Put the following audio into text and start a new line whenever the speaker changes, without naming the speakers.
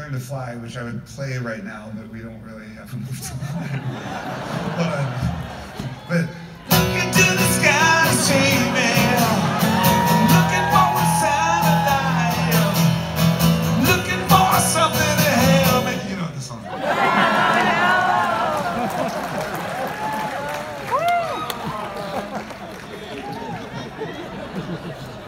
Learn to Fly, which I would play right now, but we don't really have enough time. but, but look into the skies, baby.